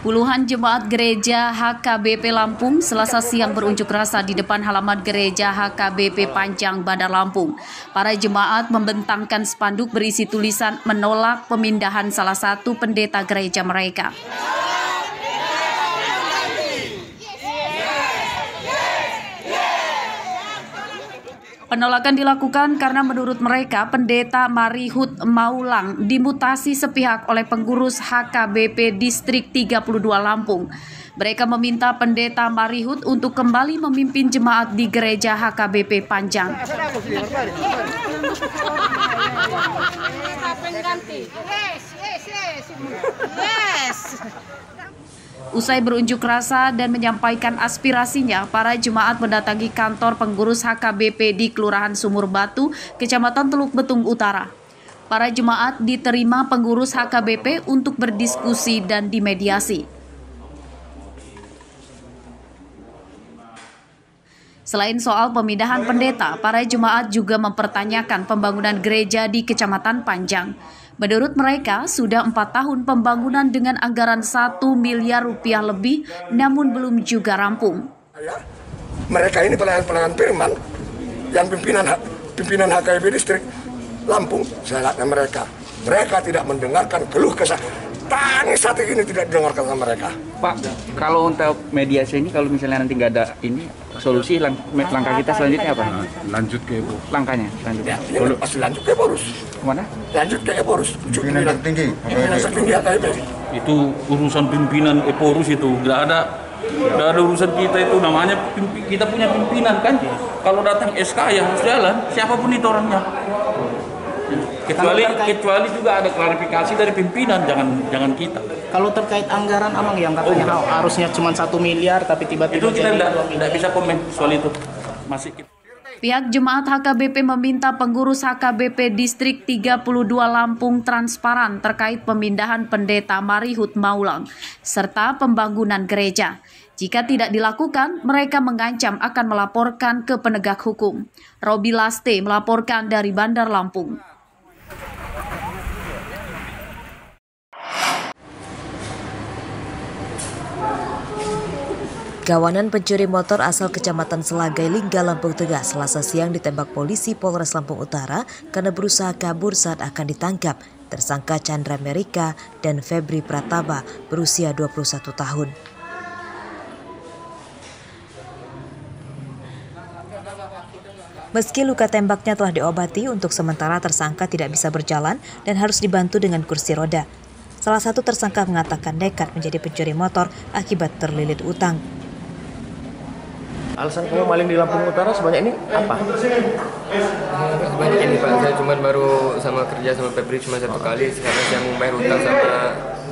Puluhan jemaat gereja HKBP Lampung selasa siang berunjuk rasa di depan halaman gereja HKBP Panjang Bandar Lampung. Para jemaat membentangkan spanduk berisi tulisan menolak pemindahan salah satu pendeta gereja mereka. Penolakan dilakukan karena menurut mereka pendeta Marihut Maulang dimutasi sepihak oleh pengurus HKBP Distrik 32 Lampung. Mereka meminta pendeta Marihut untuk kembali memimpin jemaat di gereja HKBP Panjang. Yes. Usai berunjuk rasa dan menyampaikan aspirasinya, para jemaat mendatangi kantor pengurus HKBP di Kelurahan Sumur Batu, Kecamatan Teluk Betung Utara. Para jemaat diterima pengurus HKBP untuk berdiskusi dan dimediasi. Selain soal pemindahan pendeta, para jemaat juga mempertanyakan pembangunan gereja di Kecamatan Panjang. Menurut mereka, sudah empat tahun pembangunan dengan anggaran satu miliar rupiah lebih, namun belum juga rampung. Mereka ini pelayan-pelayan firman yang pimpinan pimpinan HKB distrik Lampung, saya mereka. Mereka tidak mendengarkan keluh kesah. Tani satu ini tidak didengarkan sama mereka. Pak, kalau untuk mediasi ini, kalau misalnya nanti nggak ada ini, solusi lang langkah kita selanjutnya apa? Lanjut ke Epo. Langkahnya selanjutnya. Ya, ini pasti lanjut ke Eporus. Ke mana? Lanjut ke Eporus. Pimpinan tertinggi. Pimpinan tertinggi HKB. Itu urusan pimpinan Eporus itu nggak ada nggak ada urusan kita itu namanya kita punya pimpinan kan kalau datang SK ya harus jalan siapa pun itu orangnya kecuali kecuali juga ada klarifikasi dari pimpinan jangan jangan kita kalau terkait anggaran amang yang katanya oh, harusnya cuma satu miliar tapi tiba-tiba itu kita tidak bisa komen soal itu masih kita. Pihak Jemaat HKBP meminta pengurus HKBP Distrik 32 Lampung transparan terkait pemindahan pendeta Marihut Maulang serta pembangunan gereja. Jika tidak dilakukan, mereka mengancam akan melaporkan ke penegak hukum. Robi Laste melaporkan dari Bandar Lampung. Kawanan pencuri motor asal Kecamatan Selagai Lingga, Lampung Tengah selasa siang ditembak polisi Polres Lampung Utara karena berusaha kabur saat akan ditangkap. Tersangka Chandra Merika dan Febri Prataba berusia 21 tahun. Meski luka tembaknya telah diobati, untuk sementara tersangka tidak bisa berjalan dan harus dibantu dengan kursi roda. Salah satu tersangka mengatakan nekat menjadi pencuri motor akibat terlilit utang. Alasan kamu maling di Lampung Utara sebanyak ini apa? Sebanyak ini Pak, saya cuma baru sama kerja sama Febri cuma satu kali karena saya mau bayar utang sama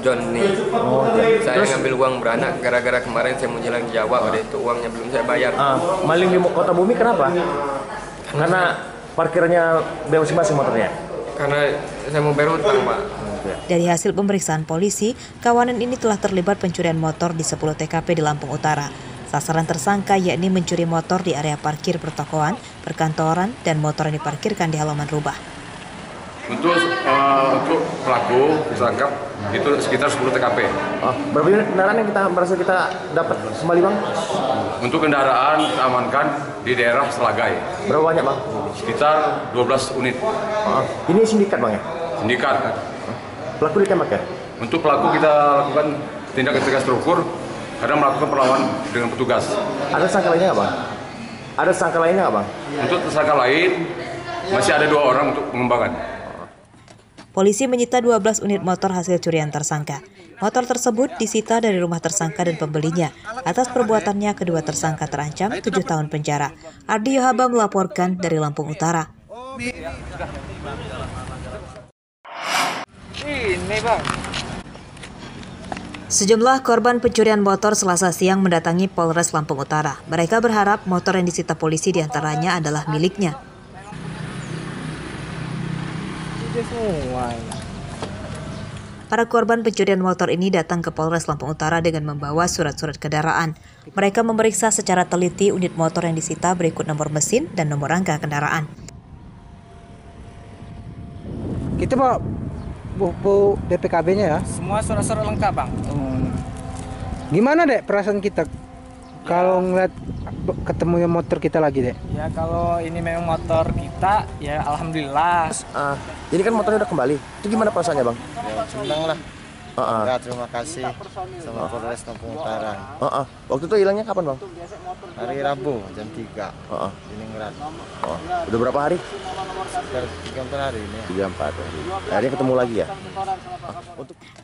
John nih. Oh, iya. Saya Terus? ngambil uang beranak gara-gara kemarin saya mau jalan Jawa, udah itu uangnya belum saya bayar. Ah, maling di kota bumi kenapa? Karena parkirnya masing-masing motornya? Karena saya mau bayar utang Pak. Dari hasil pemeriksaan polisi, kawanan ini telah terlibat pencurian motor di 10 TKP di Lampung Utara. Sasaran tersangka yakni mencuri motor di area parkir pertokoan, perkantoran, dan motor yang diparkirkan di halaman rumah. Untuk uh, untuk pelaku ditangkap itu sekitar 10 TKP. Oh, berapa kendaraan yang kita merasa kita dapat kembali bang? Untuk kendaraan kita amankan di daerah Selagai. Berapa banyak bang? Sekitar 12 unit. Oh, ini sindikat bang ya? Sindikat. Pelaku ditembak ya? Untuk pelaku kita lakukan tindakan tegas terukur karena melakukan perlawanan dengan petugas. Ada sangka lainnya nggak bang? Ada sangka lainnya nggak bang? Untuk tersangka lain masih ada dua orang untuk pengembangan. Polisi menyita 12 unit motor hasil curian tersangka. Motor tersebut disita dari rumah tersangka dan pembelinya. Atas perbuatannya, kedua tersangka terancam 7 tahun penjara. Ardi Yohaba melaporkan dari Lampung Utara. Ini bang. Sejumlah korban pencurian motor selasa siang mendatangi Polres Lampung Utara. Mereka berharap motor yang disita polisi di antaranya adalah miliknya. Para korban pencurian motor ini datang ke Polres Lampung Utara dengan membawa surat-surat kendaraan. Mereka memeriksa secara teliti unit motor yang disita berikut nomor mesin dan nomor rangka kendaraan. Kita buku DPKB-nya ya? Semua surat-surat lengkap bang. Hmm. Gimana dek perasaan kita kalau ngeliat ketemunya motor kita lagi dek? Ya kalau ini memang motor kita ya alhamdulillah. Ah, ini kan motornya udah kembali. Itu gimana perasaannya bang? Ya senang lah. Ah, ah. Ya terima kasih sama Polres Lampung Utara. Ah, ah. Waktu itu hilangnya kapan bang? Hari Rabu jam 3 Ah, ah. di Ningrat. Oh, udah berapa hari? Sekitar 3 hari ini. Akhirnya ketemu lagi ya?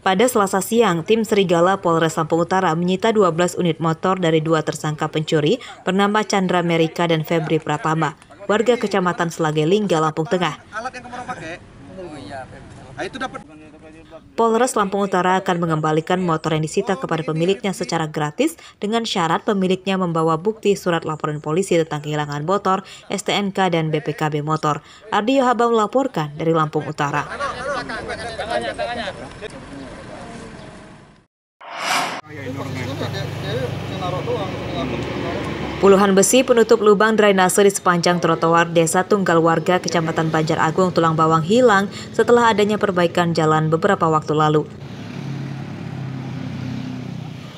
Pada selasa siang, tim Serigala Polres Lampung Utara menyita 12 unit motor dari dua tersangka pencuri bernama Chandra Merika dan Febri Pratama, warga Kecamatan Selage Lingga, Lampung Tengah. Polres Lampung Utara akan mengembalikan motor yang disita kepada pemiliknya secara gratis dengan syarat pemiliknya membawa bukti surat laporan polisi tentang kehilangan motor, STNK, dan BPKB motor. Ardi Yohaba melaporkan dari Lampung Utara. Puluhan besi penutup lubang drainase di sepanjang trotoar Desa Tunggal Warga Kecamatan Banjar Agung Tulang Bawang hilang setelah adanya perbaikan jalan beberapa waktu lalu.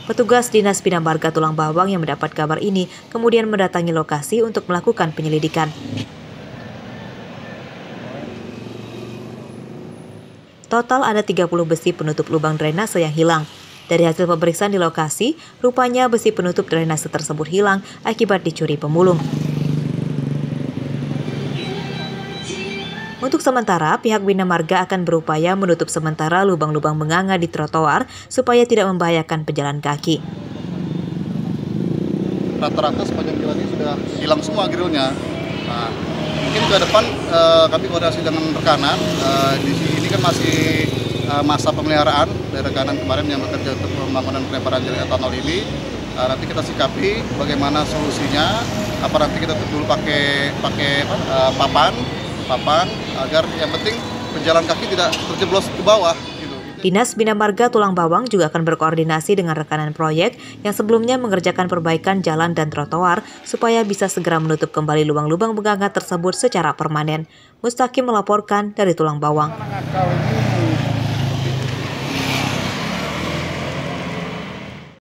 Petugas Dinas Bina Marga Tulang Bawang yang mendapat kabar ini kemudian mendatangi lokasi untuk melakukan penyelidikan. Total ada 30 besi penutup lubang drainase yang hilang. Dari hasil pemeriksaan di lokasi, rupanya besi penutup drainase tersebut hilang akibat dicuri pemulung. Untuk sementara, pihak Bina Marga akan berupaya menutup sementara lubang-lubang menganga di trotoar supaya tidak membahayakan pejalan kaki. Rata-rata sepanjang jalan ini sudah hilang semua grillnya. Nah, mungkin ke depan uh, kami koordinasi dengan rekanan. Uh, di sini kan masih uh, masa pemeliharaan rekanan kemarin yang bekerja untuk pembangunan pelebaran jalan etanol ini. Uh, nanti kita sikapi bagaimana solusinya. Apa nanti kita dulu pakai pakai uh, papan, papan agar yang penting pejalan kaki tidak terjeblos ke bawah. Dinas Bina Marga Tulang Bawang juga akan berkoordinasi dengan rekanan proyek yang sebelumnya mengerjakan perbaikan jalan dan trotoar supaya bisa segera menutup kembali lubang-lubang menganga tersebut secara permanen. Mustaqim melaporkan dari Tulang Bawang.